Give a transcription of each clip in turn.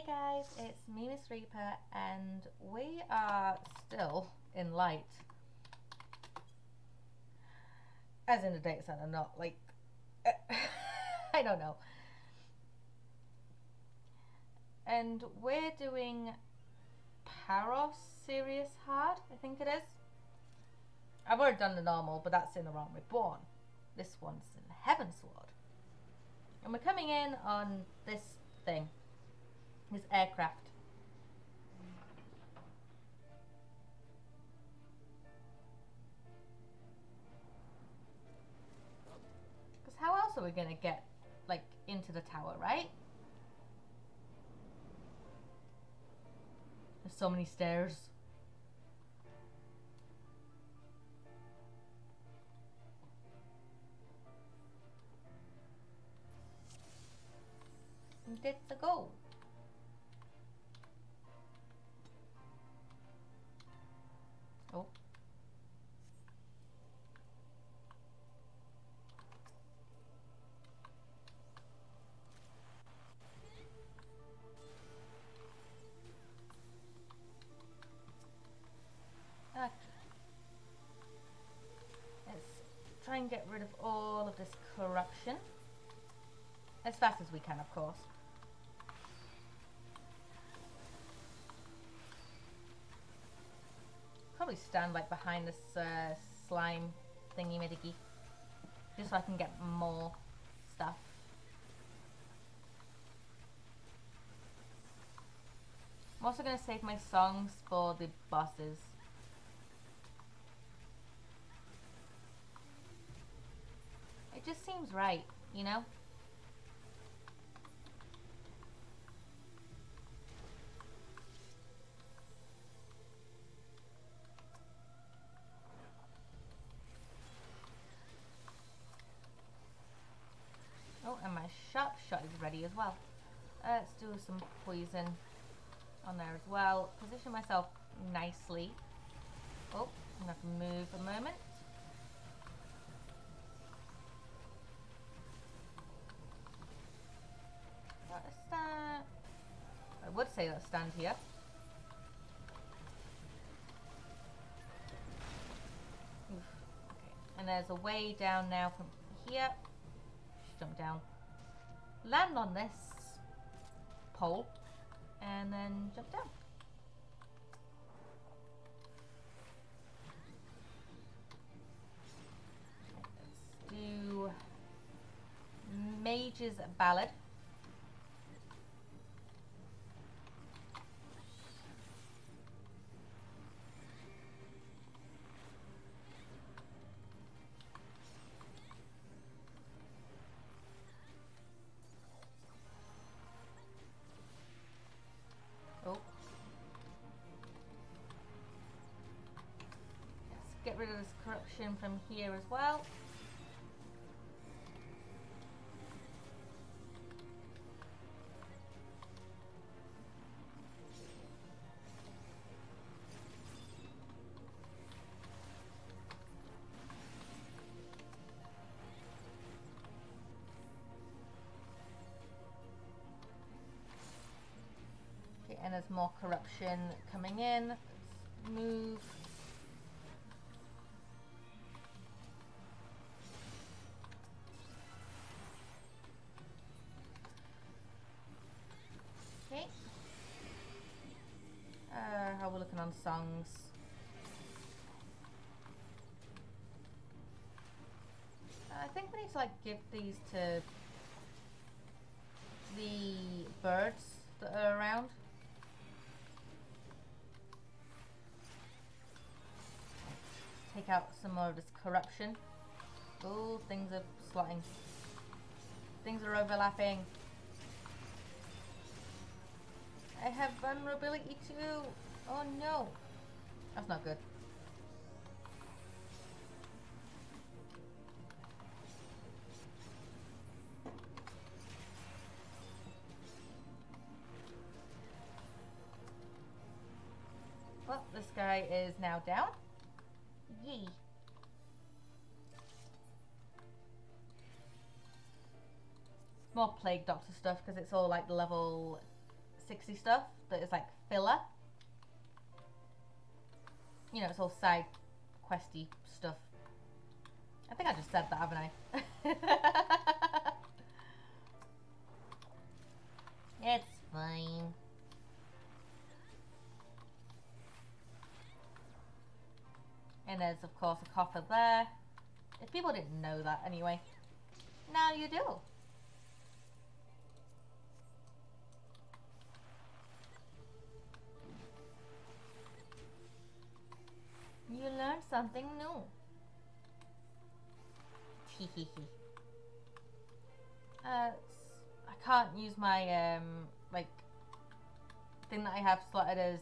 Hey guys, it's me, Miss Reaper, and we are still in light. As in the data center, not like. I don't know. And we're doing Pharos Sirius Hard, I think it is. I've already done the normal, but that's in the Realm Reborn. This one's in Heaven Sword. And we're coming in on this thing. This aircraft. Because how else are we going to get, like, into the tower, right? There's so many stairs. That's the Oh. Let's try and get rid of all of this corruption. As fast as we can, of course. Probably stand like behind this uh, slime thingy midigi. Just so I can get more stuff. I'm also going to save my songs for the bosses. It just seems right, you know? Oh, and my sharp shot is ready as well. Uh, let's do some poison on there as well. Position myself nicely. Oh, I'm going to have to move a moment. Let's stand. I would say let's stand here. Oof. Okay. And there's a way down now from here. Jump down. Land on this pole. And then jump down. Let's do Mage's Ballad. Rid of this corruption from here as well. Okay, and there's more corruption coming in. Let's move. Songs? I think we need to like give these to the birds that are around. Take out some more of this corruption. Oh, things are slotting. Things are overlapping. I have vulnerability too. Oh no. That's not good. Well, this guy is now down. Yee. More Plague Doctor stuff because it's all like level 60 stuff that is like filler. You know, it's all side questy stuff. I think I just said that, haven't I? it's fine. And there's of course a coffer there. If people didn't know that anyway. Now you do. Something new. Uh, I can't use my um like thing that I have slotted as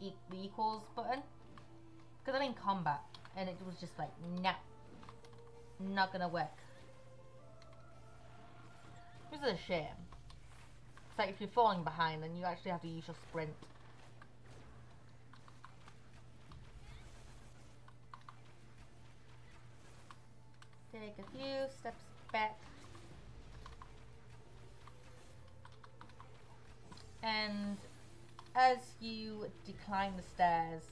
e the equals button because I'm in combat and it was just like nah, not gonna work. This is a shame. It's like if you're falling behind, then you actually have to use your sprint. Take a few steps back. And as you decline the stairs,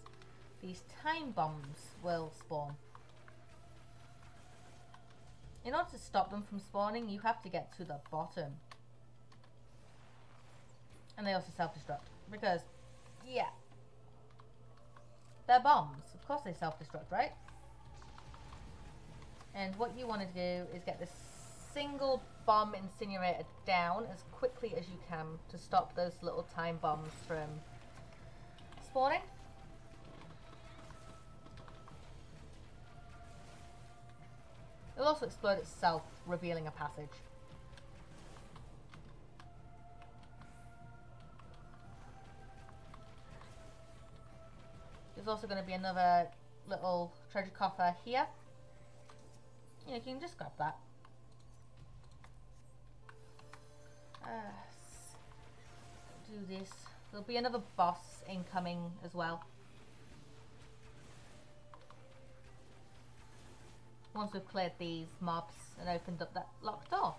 these time bombs will spawn. In order to stop them from spawning, you have to get to the bottom. And they also self-destruct. Because, yeah. They're bombs. Of course they self-destruct, right? And what you want to do is get this single bomb incinerator down as quickly as you can to stop those little time bombs from spawning. It'll also explode itself, revealing a passage. There's also going to be another little treasure coffer here. Yeah, you can just grab that. Do this. There'll be another boss incoming as well. once we've cleared these mobs and opened up that locked door.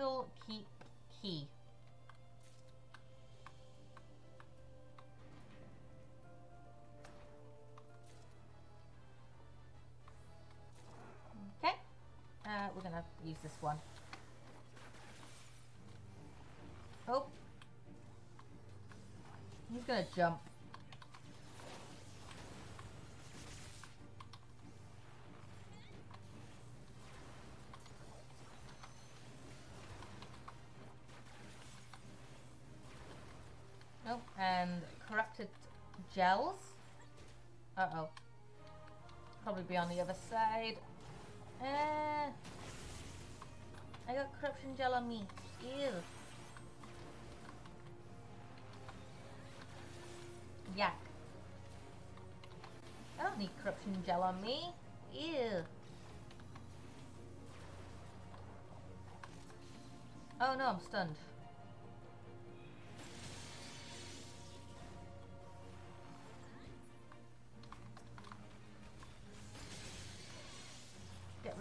Candle keep key. Uh, we're gonna use this one. Oh. He's gonna jump. Oh, and corrupted gels. Uh-oh. Probably be on the other side. Uh, I got corruption gel on me. Ew. Yuck. I don't need corruption gel on me. Ew. Oh no, I'm stunned.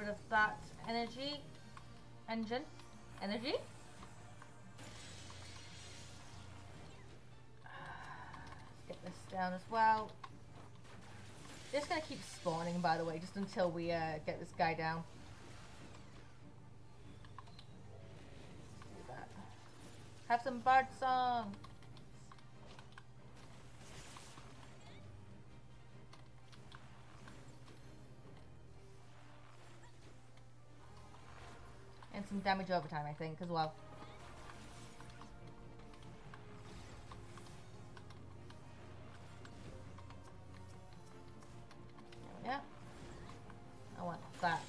Of that energy engine. Energy? Get this down as well. Just gonna keep spawning, by the way, just until we uh, get this guy down. Have some bard song. Some damage over time, I think, as well. Yeah. I want that.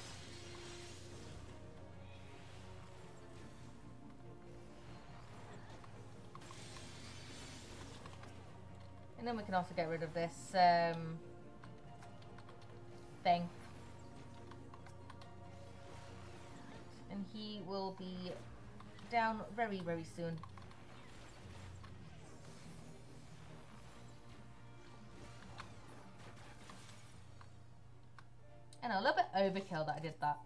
And then we can also get rid of this um, will be down very, very soon. And a little bit overkill that I did that.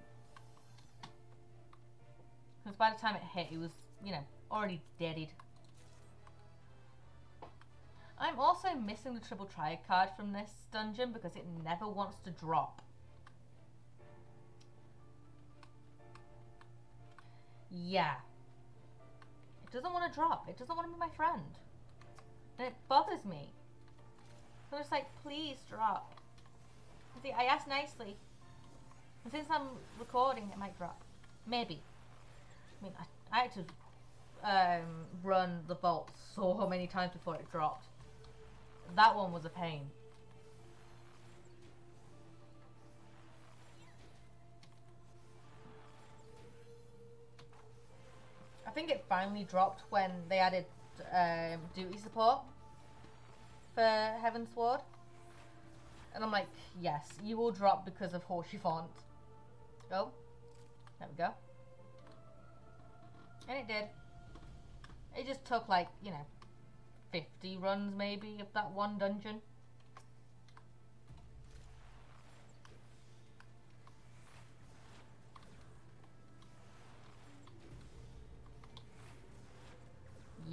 Because by the time it hit, it was, you know, already deaded. I'm also missing the triple triad card from this dungeon because it never wants to drop. Yeah. It doesn't want to drop. It doesn't want to be my friend. And it bothers me. So I'm just like, please drop. See, I asked nicely. And since I'm recording, it might drop. Maybe. I mean, I, I had to um, run the vault so many times before it dropped. That one was a pain. Think it finally dropped when they added um, duty support for Heavensward. And I'm like, yes, you will drop because of Horseshoe Font. Oh, there we go. And it did. It just took like, you know, 50 runs maybe of that one dungeon.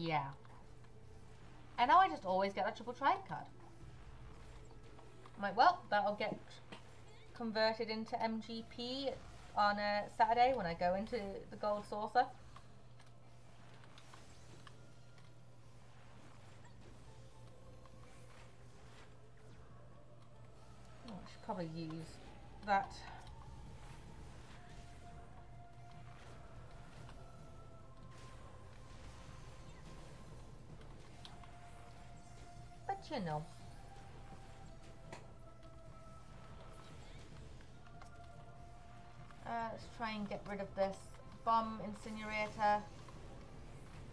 Yeah. And now I just always get a triple triad card. I'm like, well, that'll get converted into MGP on a Saturday when I go into the Gold Saucer. Oh, I should probably use that. Know. Uh, let's try and get rid of this bomb incinerator.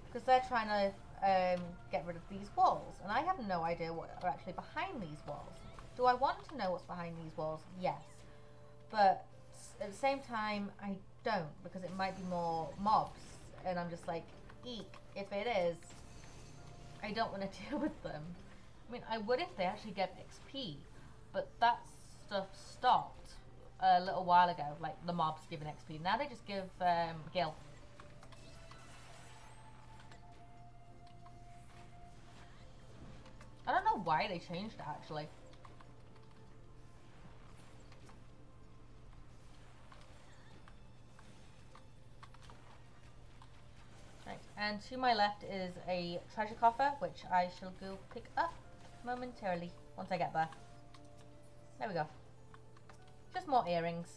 Because they're trying to um, get rid of these walls. And I have no idea what are actually behind these walls. Do I want to know what's behind these walls? Yes. But at the same time, I don't. Because it might be more mobs. And I'm just like, eek. If it is, I don't want to deal with them. I mean, I would if they actually get XP. But that stuff stopped a little while ago, like the mobs giving XP. Now they just give um, Gil. I don't know why they changed it actually. Right, and to my left is a treasure coffer, which I shall go pick up momentarily once I get there. There we go. Just more earrings.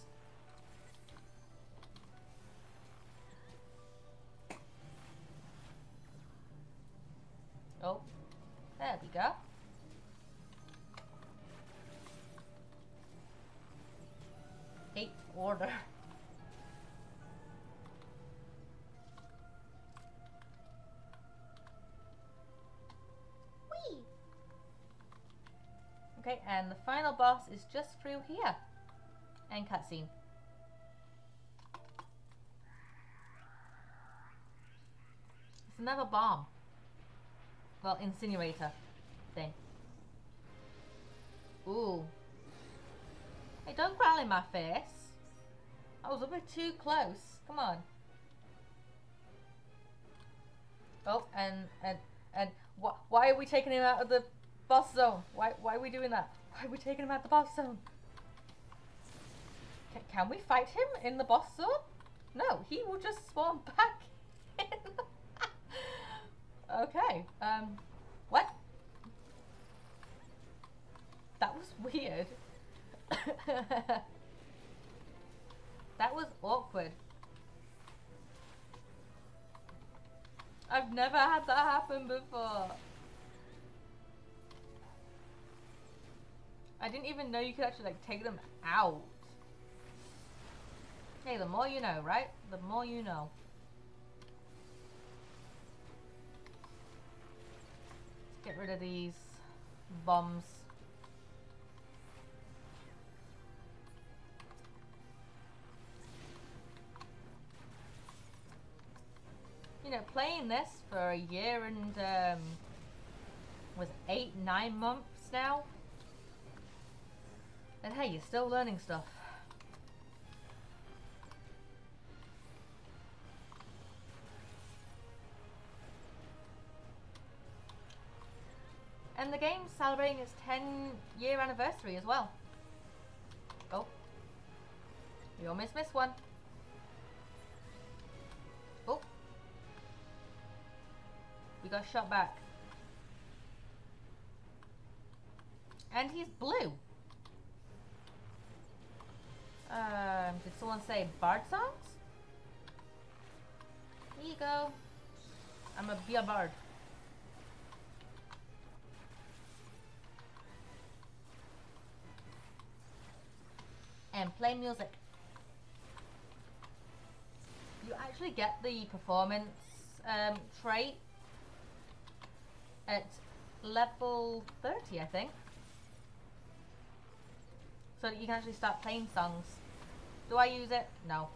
Oh, there we go. Eight order. Is just through here. And cutscene. It's another bomb. Well, incinerator thing. Ooh. Hey, don't growl in my face. I was a bit too close. Come on. Oh, and and and wh why are we taking him out of the boss zone? Why why are we doing that? Why are we taking him out the boss zone? Can, can we fight him in the boss zone? No, he will just spawn back okay. Um, what? That was weird. that was awkward. I've never had that happen before. I didn't even know you could actually like take them out. Hey, the more you know, right? The more you know. Let's get rid of these bombs. You know, playing this for a year and um, was eight, nine months now. And hey, you're still learning stuff. And the game's celebrating its 10 year anniversary as well. Oh. You almost missed one. Oh. We got shot back. And he's blue. Um, did someone say bard songs? Here you go. I'm a be a bard. And play music. You actually get the performance um, trait at level 30, I think. So that you can actually start playing songs. Do I use it? No.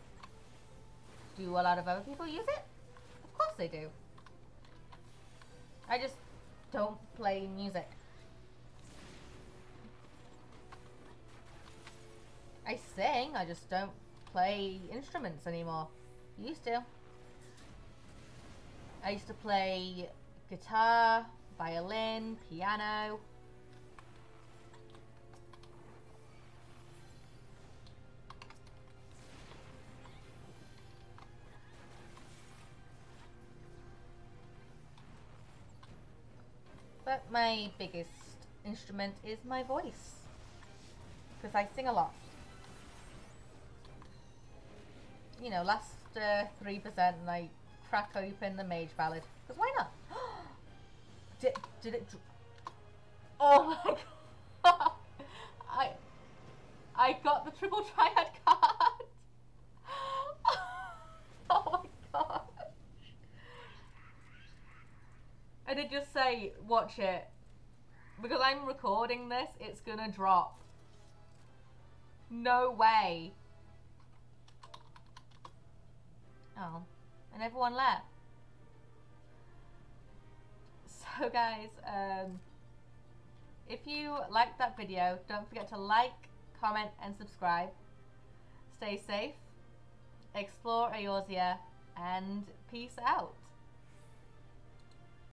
Do a lot of other people use it? Of course they do. I just don't play music. I sing, I just don't play instruments anymore. Used to. I used to play guitar, violin, piano. But my biggest instrument is my voice. Because I sing a lot. You know, last uh, 3% and I crack open the Mage Ballad. Because why not? did, did it... Oh my god! I... I got the Triple Triad card! oh my god! I did just say, watch it. Because I'm recording this, it's gonna drop. No way. Oh, and everyone left. So guys, um, if you liked that video, don't forget to like, comment and subscribe. Stay safe, explore Eorzea, and peace out.